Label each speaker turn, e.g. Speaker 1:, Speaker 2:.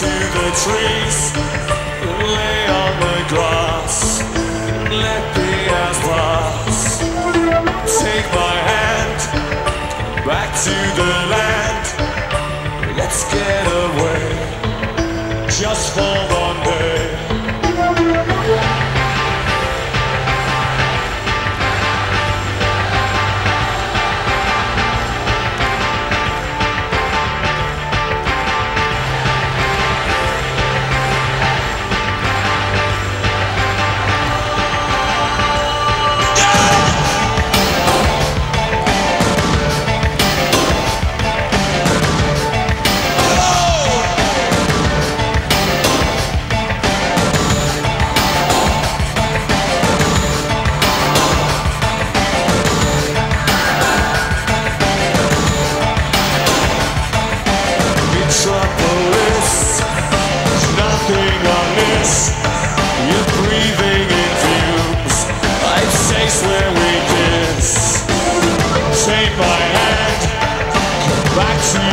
Speaker 1: the trees, lay on the grass, let the hours pass. Take my hand back to the land. back to you.